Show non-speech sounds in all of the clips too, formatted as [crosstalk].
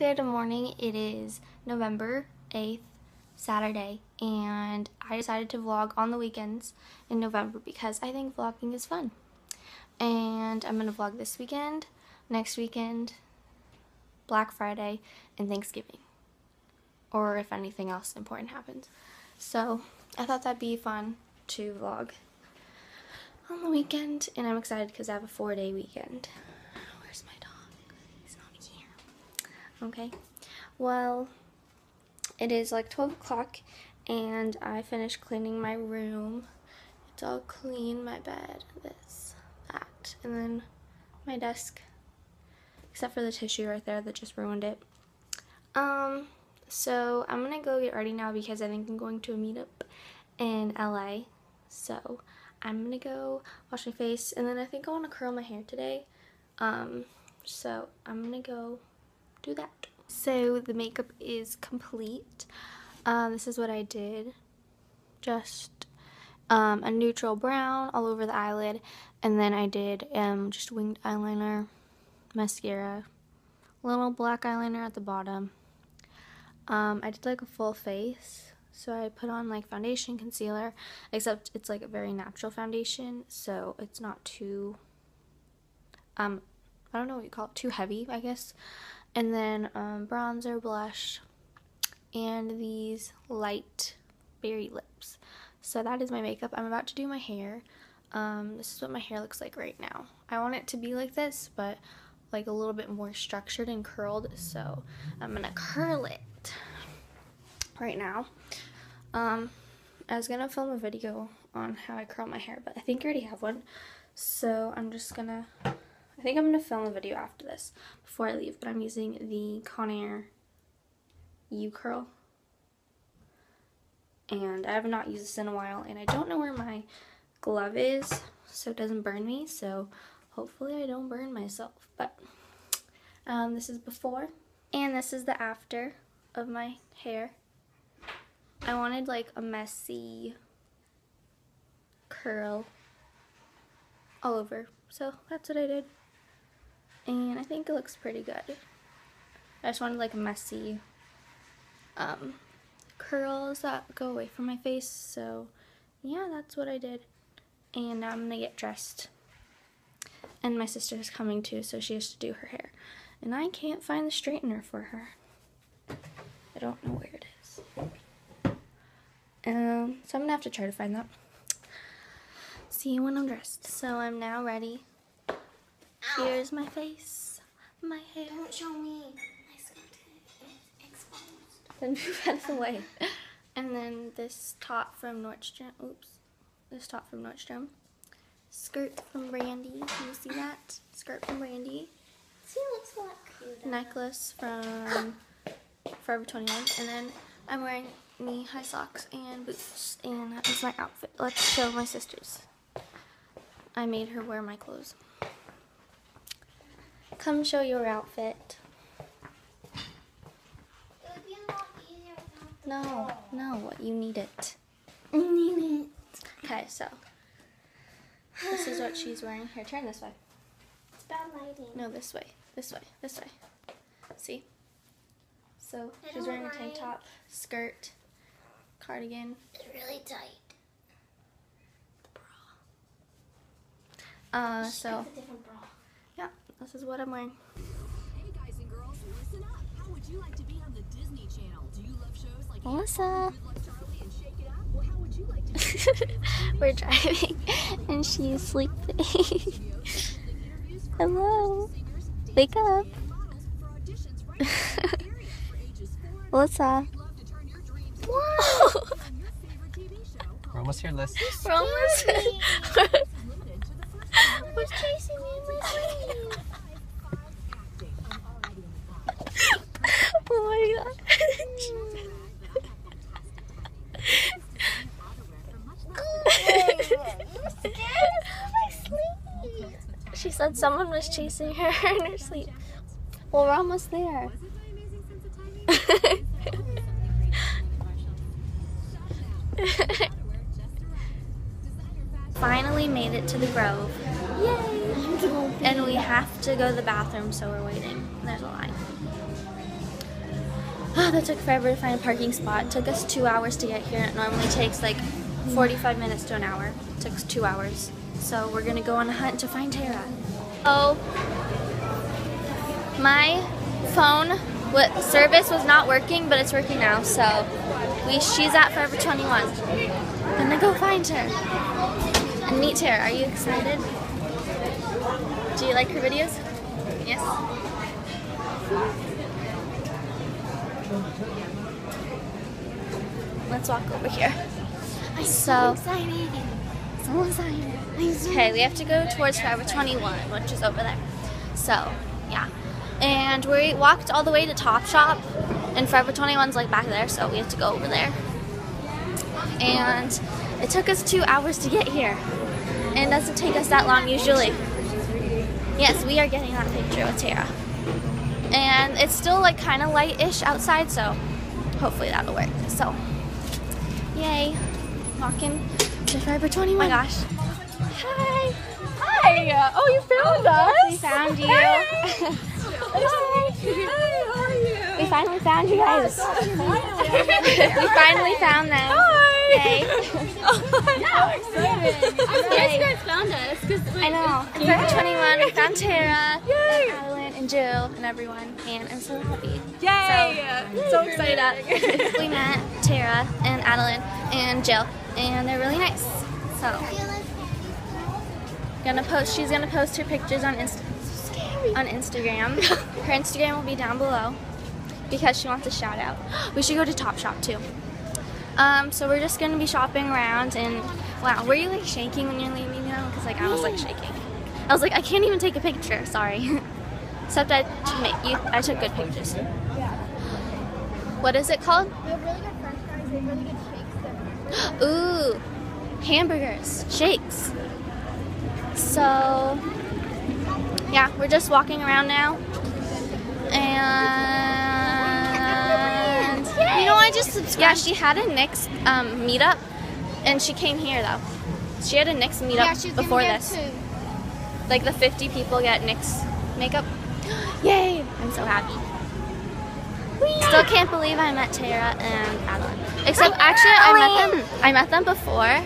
Good morning. It is November 8th, Saturday, and I decided to vlog on the weekends in November because I think vlogging is fun. And I'm going to vlog this weekend, next weekend, Black Friday, and Thanksgiving. Or if anything else important happens. So I thought that'd be fun to vlog on the weekend, and I'm excited because I have a four day weekend. Where's my dog? He's not here. Okay, well, it is like 12 o'clock, and I finished cleaning my room. It's all clean, my bed, this, that, and then my desk, except for the tissue right there that just ruined it. Um, so I'm gonna go get ready now because I think I'm going to a meetup in LA. So I'm gonna go wash my face and then I think I want to curl my hair today. Um, so I'm gonna go do that. So the makeup is complete. Um, this is what I did. Just um, a neutral brown all over the eyelid and then I did um, just winged eyeliner, mascara, little black eyeliner at the bottom. Um, I did like a full face so I put on like foundation, concealer, except it's like a very natural foundation, so it's not too, um, I don't know what you call it, too heavy, I guess. And then um, bronzer, blush, and these light berry lips. So that is my makeup. I'm about to do my hair. Um, this is what my hair looks like right now. I want it to be like this, but like a little bit more structured and curled, so I'm gonna curl it right now. Um, I was gonna film a video on how I curl my hair, but I think I already have one. So I'm just gonna, I think I'm gonna film a video after this before I leave, but I'm using the Conair U-Curl. And I have not used this in a while, and I don't know where my glove is, so it doesn't burn me, so hopefully I don't burn myself. But um, this is before, and this is the after of my hair. I wanted like a messy curl all over. So that's what I did. And I think it looks pretty good. I just wanted like messy um, curls that go away from my face. So yeah, that's what I did. And now I'm to get dressed. And my sister's coming too, so she has to do her hair. And I can't find the straightener for her. I don't know where it is. Um, so I'm gonna have to try to find that. See you when I'm dressed. So I'm now ready. Here's my face, my hair. Don't show me. My skirt is exposed. [laughs] Then move out of the way. And then this top from Nordstrom. Oops. This top from Nordstrom. Skirt from Brandy. Can you see that? Skirt from Brandy. See, looks a lot cute. Necklace from Forever 21. And then I'm wearing knee-high socks and boots. And that is my outfit. Let's show my sisters. I made her wear my clothes. Come show your outfit. No, no, you need it. You need it. Okay, so this is what she's wearing. Here, turn this way. It's bad lighting. No, this way. This way. This way. See? So she's wearing a tank top, skirt, cardigan. It's really tight. The bra. Uh, so yeah, this is what I'm wearing. Hey guys and girls, listen up. How would you like to be on the Disney Channel? Do you love shows like Melissa. Good Luck Charlie and Shake It Up? Well, how would you like? We're driving and she's sleeping. Hello. Wake up. Melissa. We're almost here, Liz. We're almost. Who's chasing me in my sleep? [laughs] oh my god. [laughs] she said someone was chasing her [laughs] in her sleep. Well, we're almost there. Finally made it to the Grove. To go to the bathroom, so we're waiting. There's a line. Oh, [sighs] that took forever to find a parking spot. It took us two hours to get here. It normally takes like 45 minutes to an hour. It took two hours. So we're gonna go on a hunt to find Tara. Oh, my phone what service was not working, but it's working now. So we she's at Forever 21. Gonna go find her and meet Tara. Are you excited? Do you like her videos? Yes. Let's walk over here. I'm So, excited. so excited. Okay, we have to go towards Forever 21, which is over there. So, yeah. And we walked all the way to Top Shop, and Forever 21's like back there, so we have to go over there. And it took us two hours to get here. And it doesn't take us that long usually. Yes, we are getting that picture with Tara. And it's still like kind of light-ish outside, so hopefully that'll work. So, yay. Walking to Forever 21. Oh my gosh. Hi. Hi! Oh, you found oh, us! We found you. Hi! How are you? We finally found you guys. [laughs] we finally found them. Hi! Hey. How exciting! I'm Yay. you guys found us. Cause I know. And Forever 21, we found Tara, Yay. and Adeline, and Jill, and everyone. And I'm so happy. Yay! So, excited. [laughs] We met Tara and Adeline and Jill, and they're really nice. So, gonna post. She's gonna post her pictures on Insta on Instagram. Her Instagram will be down below because she wants a shout out. [gasps] We should go to Top Shop too. Um, so we're just gonna be shopping around and wow, were you like shaking when you're leaving now? Because like I was like shaking. I was like I can't even take a picture. Sorry. [laughs] Except I t- ma- you, I took good pictures. What is it called? They have really good french fries. They have really good shakes. [gasps] Ooh, hamburgers, shakes. So, yeah, we're just walking around now. And you know, I just subscribed. Yeah, she had a Nyx um, meetup, and she came here though. She had a Nyx meetup yeah, before this. Like the 50 people get Nyx makeup. [gasps] Yay! I'm so happy. Still can't believe I met Tara and Adeline. Except actually I met them I met them before.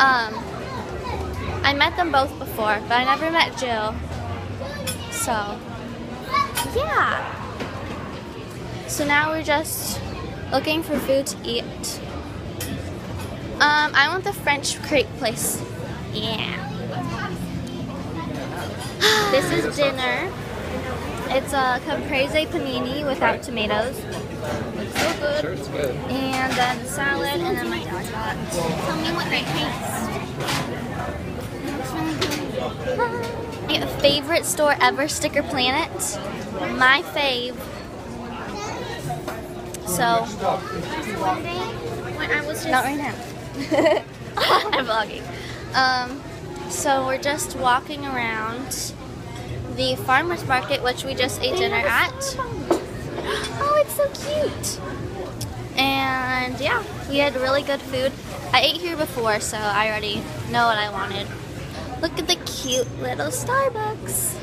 Um I met them both before, but I never met Jill. So yeah. So now we're just looking for food to eat. Um, I want the French crepe place. Yeah. This is dinner. It's a caprese panini without tomatoes. Looks so good. Sure, it's good. And then salad, and then my dad got. Tell me what they taste. My favorite store ever, Sticker Planet. My fave. So, When I was just not right now. [laughs] I'm vlogging. Um, so we're just walking around the farmer's market, which we just ate dinner at. Oh, it's so cute. And yeah, we had really good food. I ate here before, so I already know what I wanted. Look at the cute little Starbucks.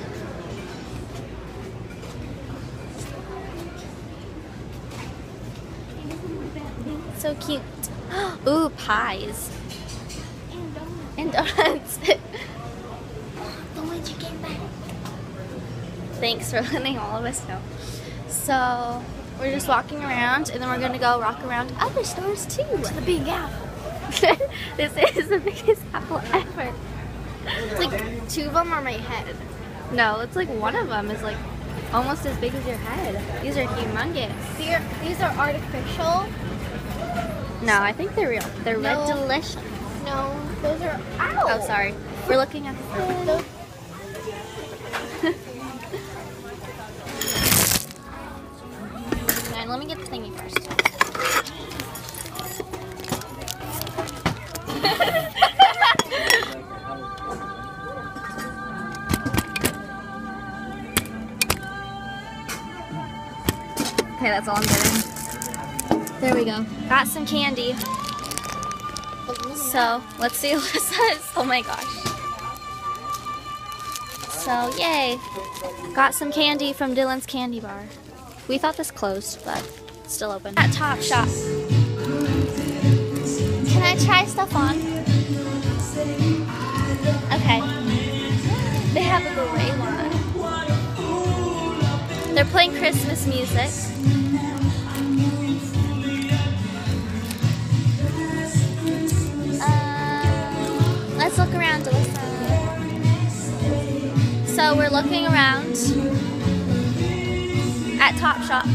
So cute. [gasps] Ooh, pies. And donuts. [laughs] the ones you came back. Thanks for [laughs] letting all of us know. So, we're just walking around and then we're gonna go walk around other stores too. To the big apple. [laughs] this is the biggest apple ever. It's like two of them are my head. No, it's like one of them is like almost as big as your head. These are humongous. These are, these are artificial. No, I think they're real. They're red delicious. No, those are. Ow! Oh, sorry. We're looking at Those- Alright, [laughs] let me get the thingy first. [laughs] Okay, that's all I'm getting. There we go. Got some candy. So, let's see [laughs] what it says. Oh my gosh. So, yay. Got some candy from Dylan's Candy Bar. We thought this closed, but still open. At Top Shop. Can I try stuff on? Okay. They have a beret on. They're playing Christmas music. Look around. So we're looking around at Topshop.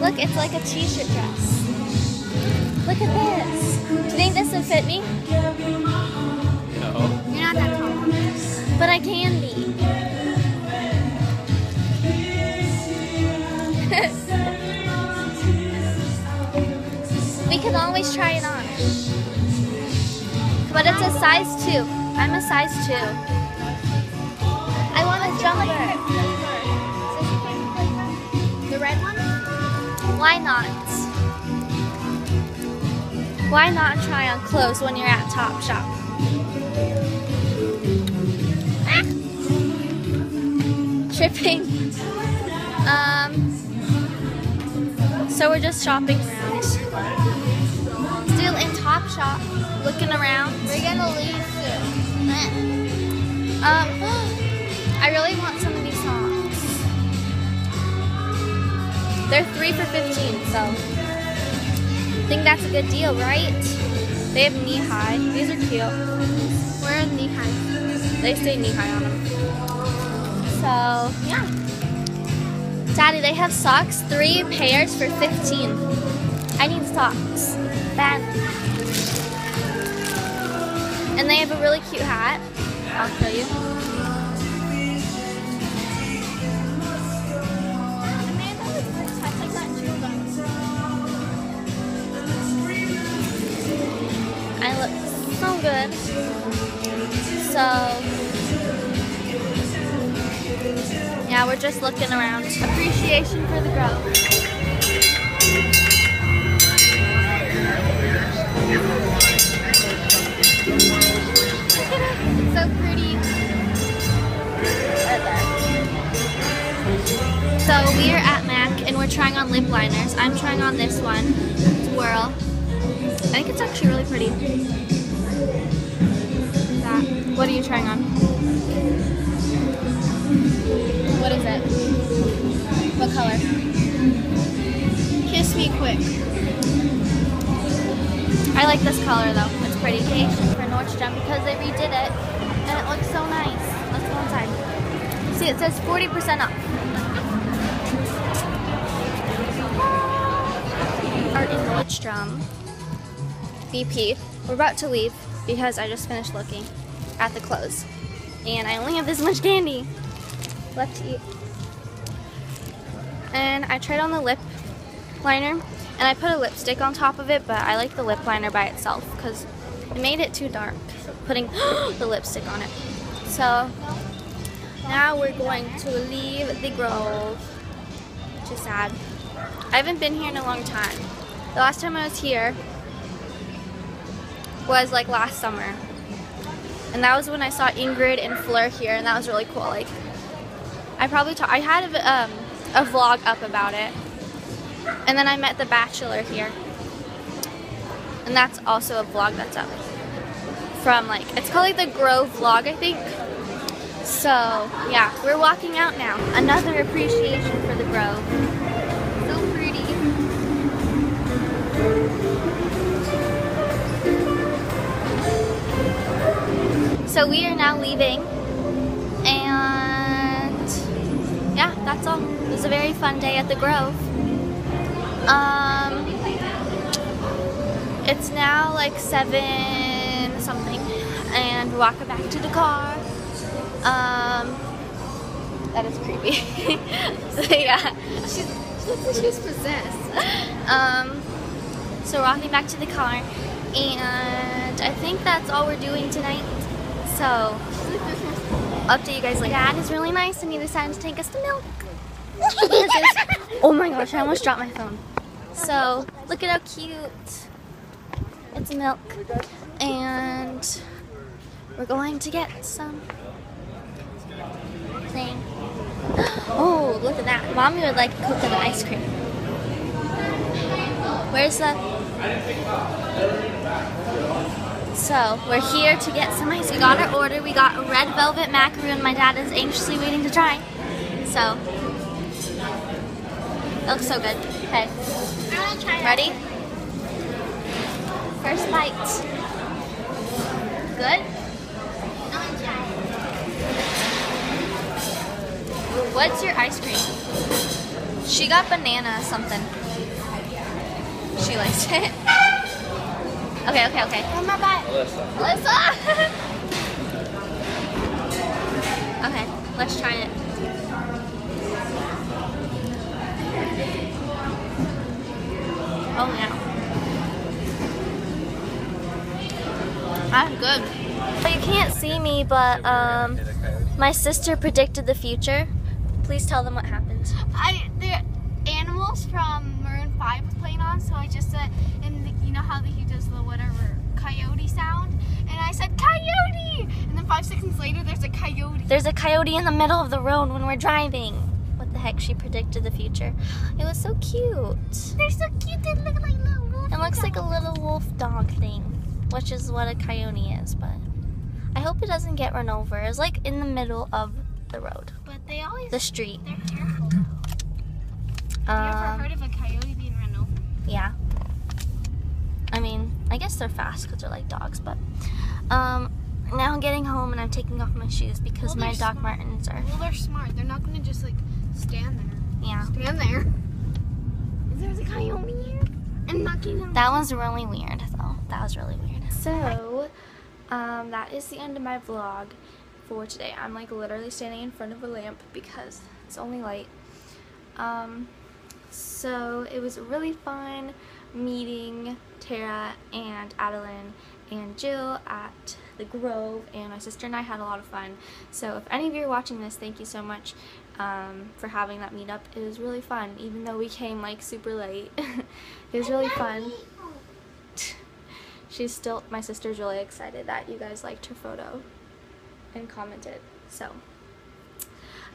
Look, it's like a t-shirt dress. Look at this. Do you think this would fit me? Always try it on. But it's a size 2. I'm a size 2. I want a jumper. The red one? Why not? Why not try on clothes when you're at Topshop? Ah! Tripping. Um, so we're just shopping around. In looking around. We're gonna leave soon. Um, I really want some of these socks. They're three for 15, so I think that's a good deal, right? They have knee high. These are cute. We're in knee high. They say knee high on them. So, yeah. Daddy, they have socks, three pairs for 15. I need socks. Bad. And they have a really cute hat. I'll show you. I look so good. So, yeah, we're just looking around. Appreciation for the grove. Pretty. That. What are you trying on? What is it? What color? Kiss me quick. I like this color though. It's pretty. For Nordstrom because they redid it and it looks so nice. Let's go inside. See, it says 40% off. Art in Nordstrom. BP. We're about to leave because I just finished looking at the clothes. And I only have this much candy left to eat. And I tried on the lip liner and I put a lipstick on top of it, but I like the lip liner by itself because it made it too dark putting [gasps] the lipstick on it. So now we're going to leave the Grove, which is sad. I haven't been here in a long time. The last time I was here was like last summer. And that was when I saw Ingrid and Fleur here, and that was really cool. Like, I probably ta- I had a, um, a vlog up about it, and then I met The Bachelor here, and that's also a vlog that's up from like it's called like the Grove vlog, I think. So yeah, we're walking out now. Another appreciation for the Grove. So pretty. So we are now leaving, and yeah, that's all. It was a very fun day at the Grove. Um, it's now like seven something, and we're walking back to the car. Um, that is creepy. so [laughs] yeah, She's, she looks like she's possessed. [laughs] um, so we're walking back to the car, and I think that's all we're doing tonight. So, update you guys later. Dad is really nice, and he decided to take us to milk. [laughs] oh my gosh, I almost dropped my phone. So, look at how cute. It's milk. And we're going to get some thing. [gasps] Oh, look at that. Mommy would like coconut ice cream. Where's the... So, we're here to get some ice. We got our order. We got a red velvet macaroon my dad is anxiously waiting to try. So, it looks so good. Okay, ready? First bite. Good? What's your ice cream? She got banana something. She likes it. [laughs] Okay, okay, okay. One more bite. Alyssa! okay, let's try it. Oh yeah. That's good. You can't see me, but um, my sister predicted the future. Please tell them what happened. I the animals from Maroon Five was playing on, so I just said, and you know how he does the whatever coyote sound, and I said coyote, and then five seconds later there's a coyote. There's a coyote in the middle of the road when we're driving. What the heck? She predicted the future. It was so cute. They're so cute. They look like little wolf. It looks like a little wolf dog thing, which is what a coyote is, but I hope it doesn't get run over. It's like in the middle of the road, But they always the street. they're careful. Though. Have you ever Um, heard of a coyote being run over? yeah. I mean, I guess they're fast because they're like dogs, but um, now I'm getting home and I'm taking off my shoes because Well, my Doc smart. Martens are, Well, they're smart. They're not gonna just like stand there. yeah. Stand there. Is there. A coyote here. And knocking on. That was really weird, though. That was really weird. So, um, that is the end of my vlog for today. I'm like literally standing in front of a lamp because it's only light. Um, so it was really fun meeting Tara and Adeline and Jill at the Grove, and my sister and I had a lot of fun. So if any of you are watching this, thank you so much um, for having that meetup. It was really fun, even though we came like super late. [laughs] it was really fun. [laughs] She's still, my sister's really excited that you guys liked her photo and commented. So,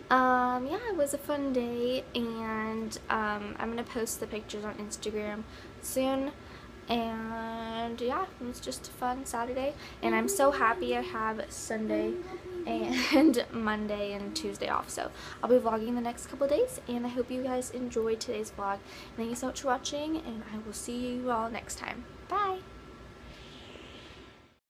um, yeah, it was a fun day, and um, I'm gonna post the pictures on Instagram soon. And yeah, it was just a fun Saturday, and I'm so happy I have Sunday and [laughs] Monday and Tuesday off. So I'll be vlogging the next couple days, and I hope you guys enjoyed today's vlog. Thank you so much for watching, and I will see you all next time. Bye.